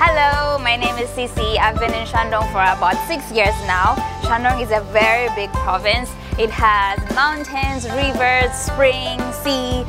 Hello, my name is Cici. I've been in Shandong for about six years now. Shandong is a very big province. It has mountains, rivers, springs, sea,